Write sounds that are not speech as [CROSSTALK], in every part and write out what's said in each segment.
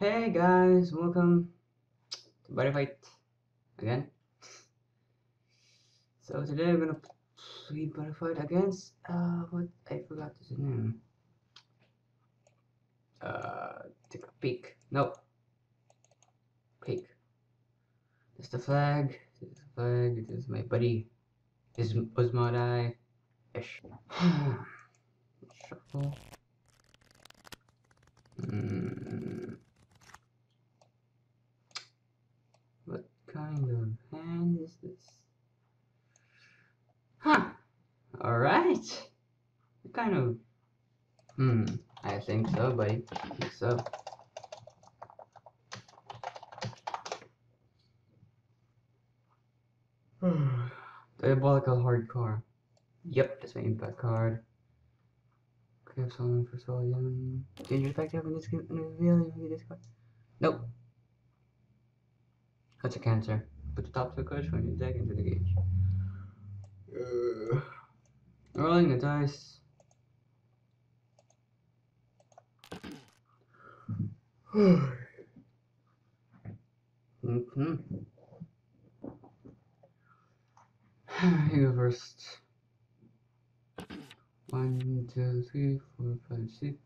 Hey guys, welcome to Buddy Fight again. So today I'm gonna play Buddy Fight against uh what I forgot his name. Uh take a peek. Nope. Peek. This is the flag. This is the flag. This is my buddy. This is Asmodai. Ish. [SIGHS] Shuffle. Hmm. What kind of hand is this? Huh. Alright. What kind of... Hmm. I think so, buddy. I think so. [SIGHS] Diabolical Hardcore. Yep, that's my impact card. Crab summon for Solium. Dangerous effect when this can reveal this card. Nope. That's a cancer. Put the top two cards from your deck into the gauge. Uh, rolling the dice. Mm-hmm. [SIGHS] Go. One, two, three, four, five, six.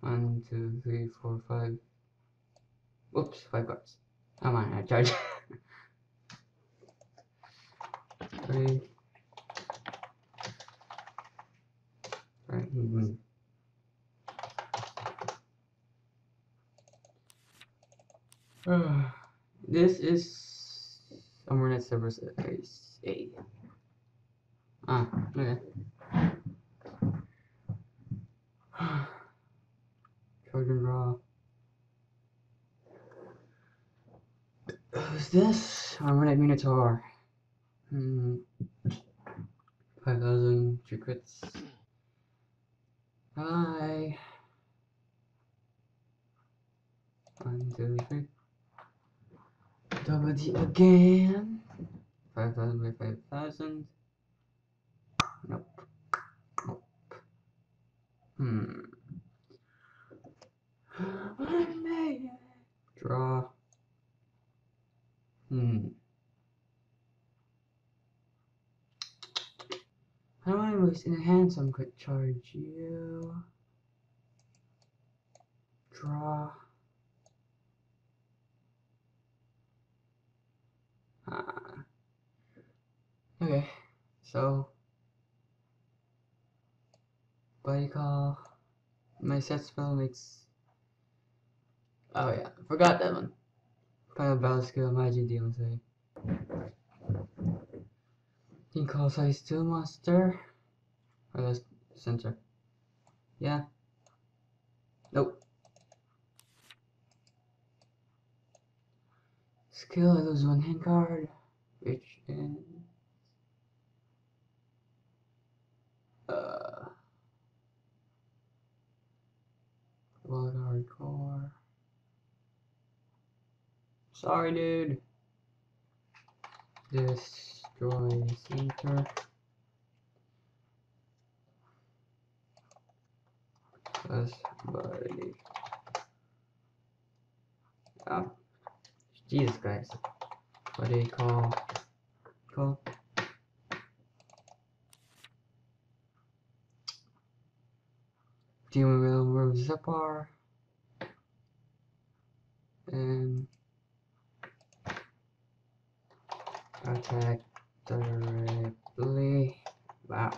One, two, three, four, five. Whoops, five cards. Come on, I charge. [LAUGHS] Three. Right. Mm -hmm. [SIGHS] this is Armorknight Cerberus A. Ah, okay. [SIGHS] And draw. Who's this? Armorknight Minotaur. Hmm. 5,000 secrets. Hi. One, two, three. Double D again. 5,000 by 5,000. Nope. Nope. Hmm. I. Draw. Hmm. How do I waste in a handsome could charge you? Draw. Ah. Okay, so buddy call. Uh, my set spell makes. Oh yeah, forgot that one. Final battle skill, magic demon say. Can call size 2 monster. Or that's center. Yeah. Nope. Skill, I lose one hand card. Which is. Uh. Blood. Sorry, dude. Destroy center. Plus body. Oh. Jesus Christ. What do you call? Call. Demon Realm Room Zepar. And attack directly. Wow.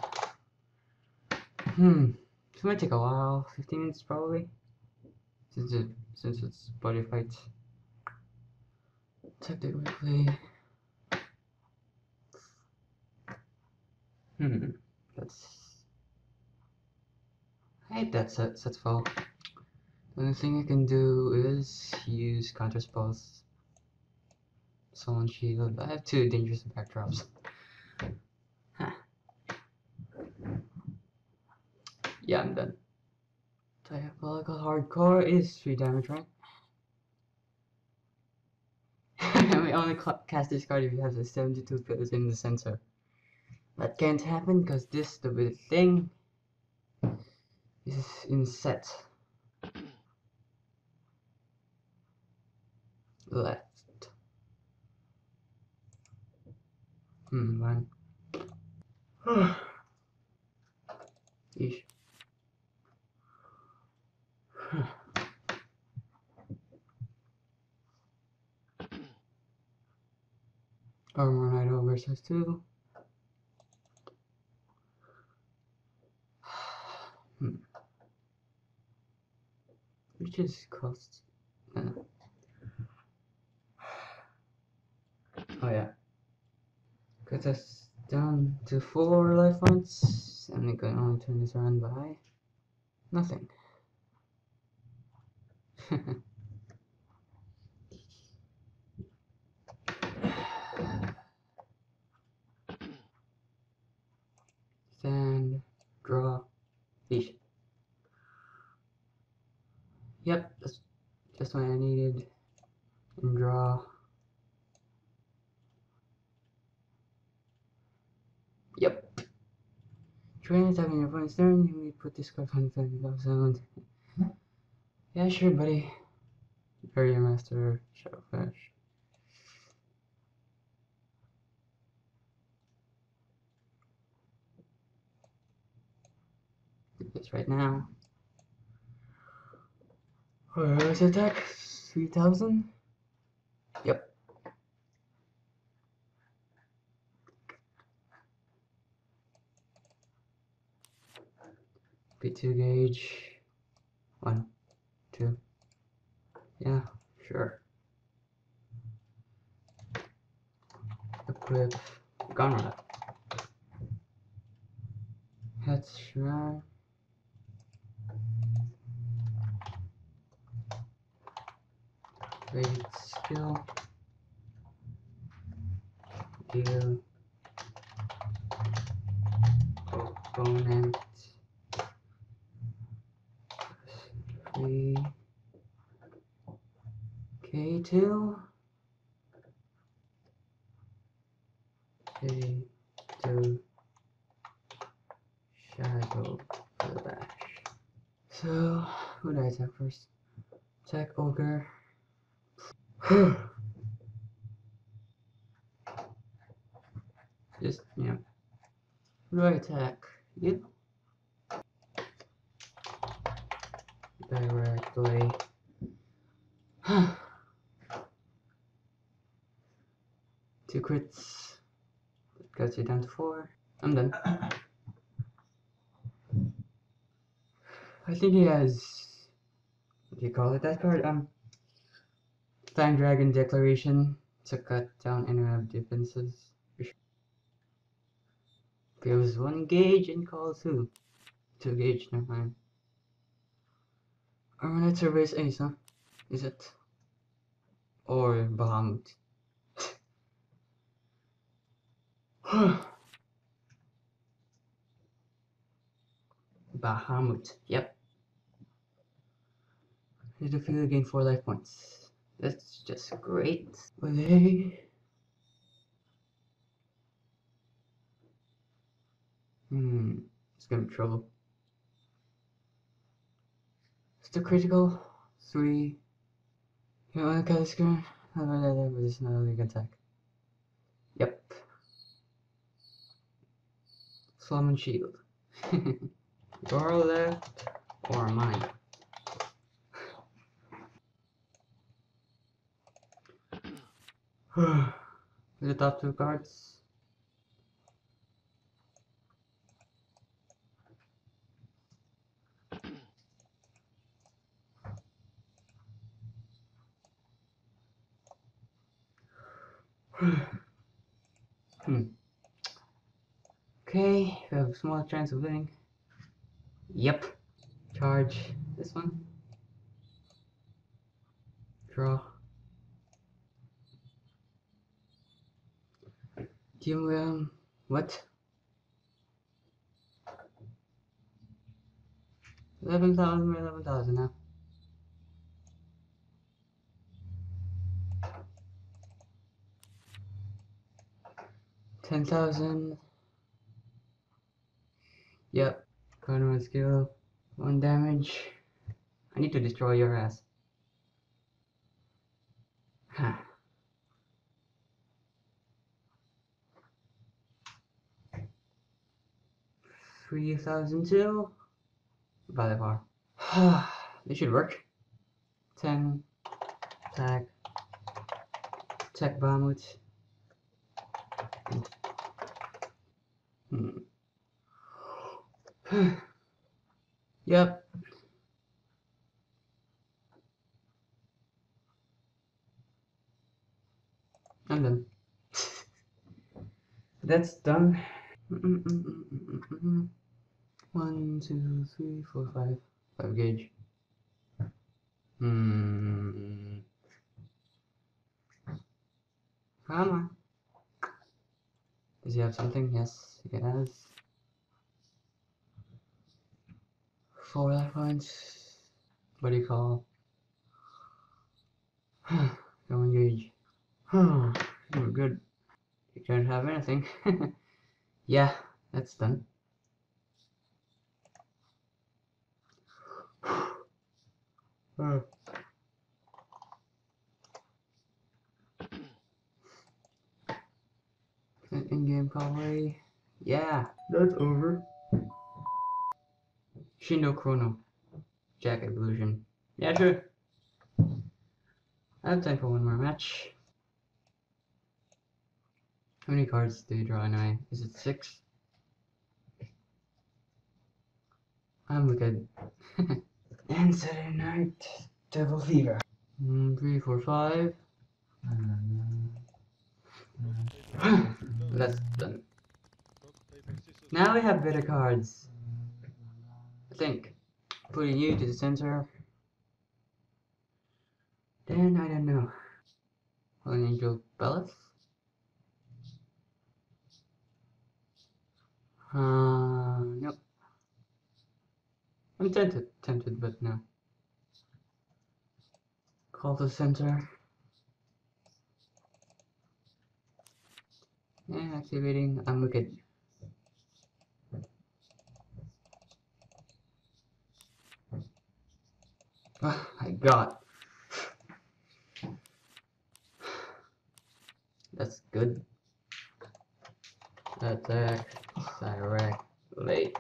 Hmm. This might take a while. 15 minutes probably. Since it since it's buddy fights. Technically. Hmm. That's I hate that set sets fall. The only thing I can do is use counter spells. Summon shield. I have two dangerous backdrops. Huh. Yeah, I'm done. Diabolical Hardcore is 3 damage, right? [LAUGHS] we only cast this card if you have the 72 pillars in the center. That can't happen because this stupid thing is in set. [CLEARS THROAT] Left. Hmm, man. [SIGHS] Ish. [SIGHS] Armor Knight over size 2. Cost. Uh, oh yeah. Got us down to four life points. And we can only turn this around by nothing. [LAUGHS] Stand, draw, fish. Yep, that's just what I needed. And draw. Yep. Train your opponent's turn, you may put this card on the zone. Yeah, sure, buddy. Barrier Master, Shadowfish. Do this right now. Where's attack? 3000? Yep. B2 gauge. One, two. Yeah, sure. Equip Gunrod. That's right. Great skill. Deal. Opponent. Three. K2. K2. Shadow Bash. So, who do I attack first? Attack Ogre. [SIGHS] Just, yeah. Who do I attack? You? Directly. Two crits. Gets you down to four. I'm done. I think he has. What do you call it? That card? Um. Fang Dragon Declaration to cut down enemy defenses. Feels one gauge and call two. Two gauge, never mind. Armorknight Cerberus Ace, huh? Is it? Or Bahamut? [SIGHS] Bahamut, yep. Did the field gain 4 life points. That's just great. Will they? Hmm, it's gonna be trouble. Still critical. Three. You want to cut the screen? But it's not a league attack. Yep. Summon shield. [LAUGHS] Your left or mine? [SIGHS] the top two cards. [SIGHS] hmm. Have small chance of winning. Yep. Charge this one. Draw. Team um what? Eleven thousand eleven thousand now. Ten thousand. Yep. One skill. One damage. I need to destroy your ass. Huh. [SIGHS] Three thousand two. Far. [SIGHS] this should work. Ten. Tag. Tech Bahamut. Hmm. [SIGHS] yep. I'm done. [LAUGHS] That's done. [LAUGHS] One, two, three, four, five. Five gauge. Hmm. Come on. Does he have something? Yes, he has. Four life points. What do you call? [SIGHS] Go engage. [SIGHS] We're good. You don't have anything. [LAUGHS] yeah, that's done. [SIGHS] Hmm. [COUGHS] In-game probably. Yeah, that's over. Shindo Chrono. Jack Evolution. Yeah, sure. I have time for one more match. How many cards do you draw anyway? Is it six? I'm good. [LAUGHS] and Saturday night, Devil Fever. Mm, three, four, five. Uh, uh, uh, [GASPS] That's done. Now we have better cards. Think. Putting you to the center. Then I don't know. An Angel Bellis? Uh, nope. I'm tempted, tempted, but no. Call the center. Yeah, activating. I'm wicked. Ah, oh god. That's good. Attack. Direct. Late.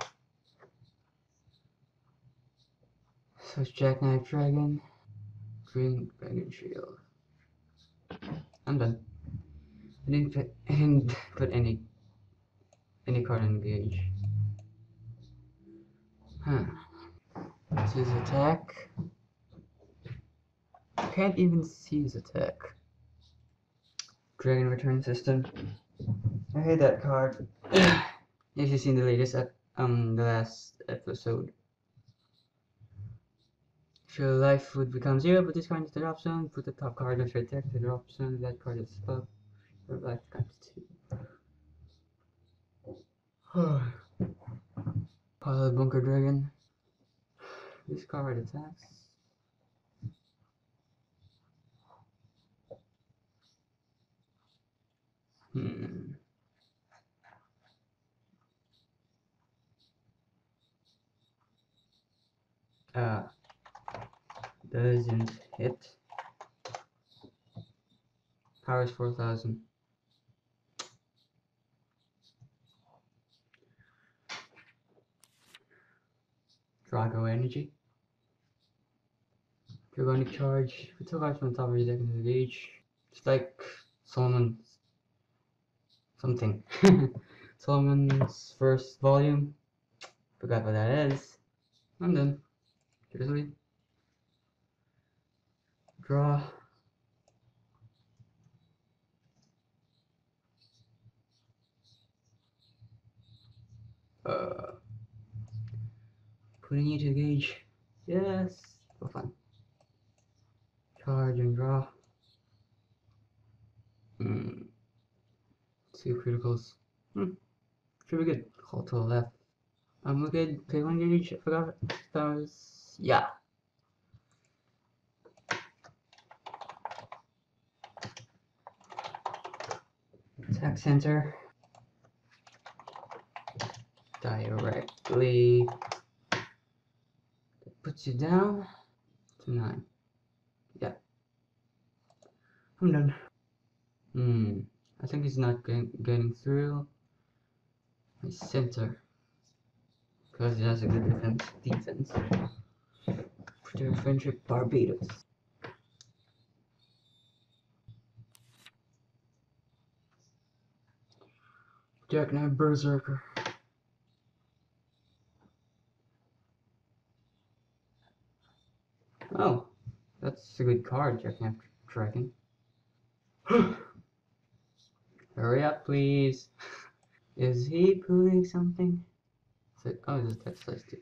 Switch Jackknife Dragon. Green Dragon Shield. I'm done. I didn't put, I didn't put any any card in gauge. Huh. This is attack. Can't even see his attack. Dragon Return System. I hate that card. [SIGHS] if you've seen the latest, ep um, the last episode. If your life would become zero, put this card into the drop zone, put the top card of your deck to the drop zone, that card is above your life times two. Pile of Bunker Dragon. [SIGHS] This card attacks. Hmm. Uh, doesn't hit. Power is 4000. Drago Energy. You're going to charge for two from the top of your deck into the. It's like Solomon's something. [LAUGHS] Solomon's first volume. Forgot what that is. I'm done. Seriously. Draw. Uh, putting you to gauge. Yes, for fun. Charge and draw. Hmm. Two criticals. Hmm. Should be good. Call to the left. Um, we good. Pay one gauge. I forgot. That was yeah. Attack center. Directly puts you down to nine. Yeah. I'm done. Hmm. I think he's not getting, getting through. My center. Because he has a good defense. Defense. Protect friendship Barbados. Jack Jackknife Berserker. Oh, that's a good card, Jack Jackknife Dragon. [GASPS] [LAUGHS] Hurry up, please. [LAUGHS] Is he pulling something? Oh, is it, oh, it's text size two.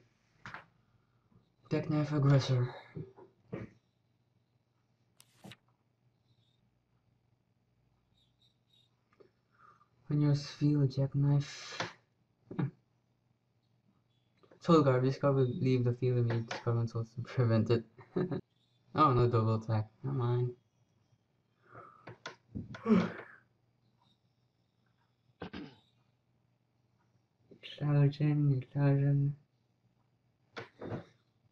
Jackknife Aggressor. When you feel a jackknife. Soul Guard, will leave the field and make discover souls to prevent it. [LAUGHS] oh, no double attack. Never mind. [SIGHS] [SIGHS] Explosion, explosion.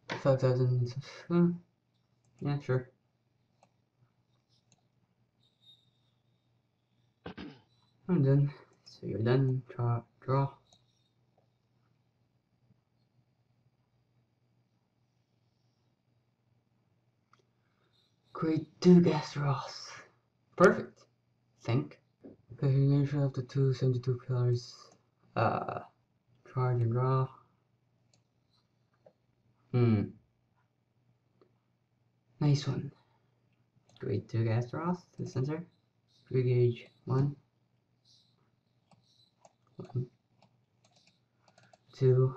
5,000. Hmm. Yeah, sure. I'm done. So you're done. Draw. Draw. Great Duke Ross. Perfect. Think. Okay, nature of the two seventy-two pillars. Uh, charge and draw. Hmm. Nice one. Great Duke Astaroth to the center. Three gauge one. One. Two.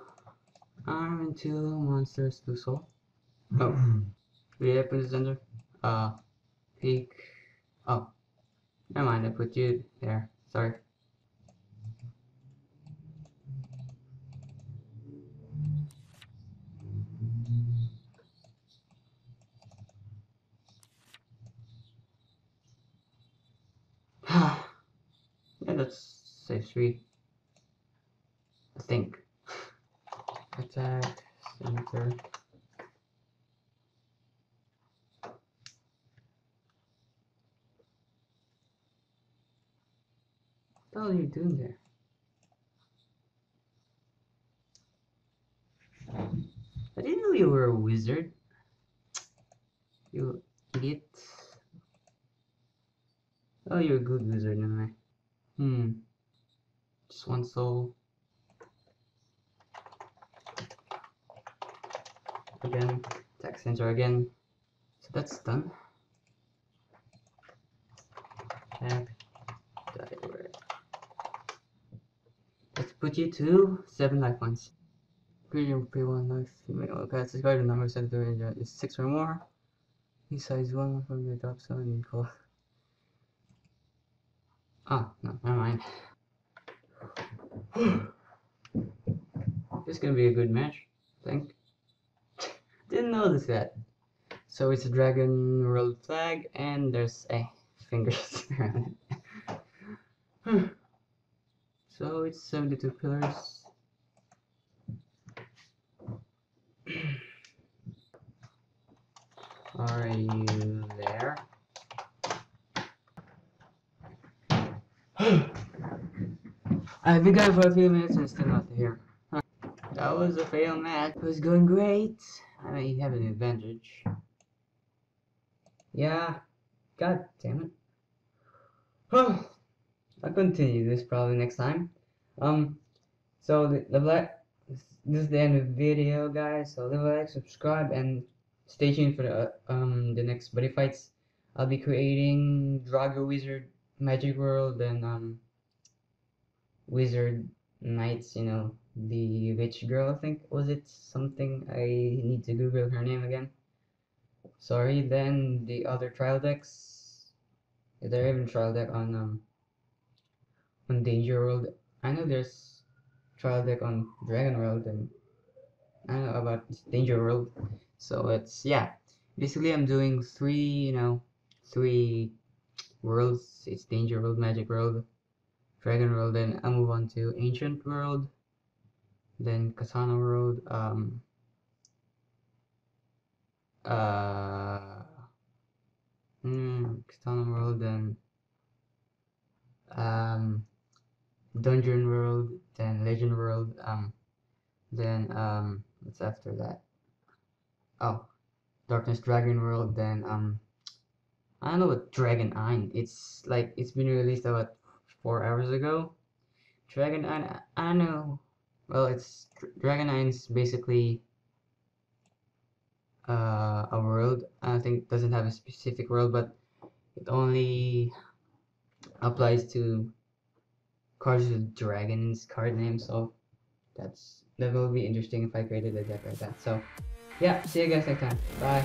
Arm and two monsters to soul. Oh. Three up in the center. Uh peak. Oh. Never mind, I put you there. Sorry. yeah, safe three. I think. Attack, center. What are you doing there? I didn't know you were a wizard. You idiot. Oh, you're a good wizard, never Hmm. Just one soul. Again. Attack center again. So that's done. Attack. Let's put you to 7 life points. Premium pay 1 life. Okay, let's discard the number set to range is 6 or more. He size 1 from your top zone and call. Ah, no, never mind. [GASPS] this is gonna be a good match, I think. [LAUGHS] Didn't notice that. So it's a dragon world flag, and there's a [LAUGHS] fingers [LAUGHS] around it. [SIGHS] so it's 72 pillars. [CLEARS THROAT] Are you there? [GASPS] [GASPS] I've been gone for a few minutes and still not here. That was a fail match. It was going great. I mean, you have an advantage. Yeah. God damn it. Huh. I'll continue this probably next time. Um, so the, the black, this is the end of the video, guys. So leave a like, subscribe, and stay tuned for the uh, um the next buddy fights. I'll be creating Drago Wizard Magic World and um Wizard Knights. You know the witch girl. I think was it something. I need to Google her name again. Sorry. Then the other trial decks. Is there even trial deck on um on Danger World? I know there's trial deck on Dragon World and I know about Danger World. So it's yeah. Basically I'm doing three, you know, three worlds. It's Danger World, Magic World, Dragon World, then I'll move on to Ancient World, then Katana World, um uh mm, External World, then um, Dungeon World, then Legend World, um, then um, what's after that? Oh, Darkness Dragon World, then um, I don't know what Dragon Ein. It's like it's been released about four hours ago. Dragon Ein, I don't know. Well, it's Dragon Ein's basically uh, a world. I think doesn't have a specific world, but it only applies to cards with dragons card names. So that's that will be interesting if I created a deck like that. So yeah, see you guys next time. Bye.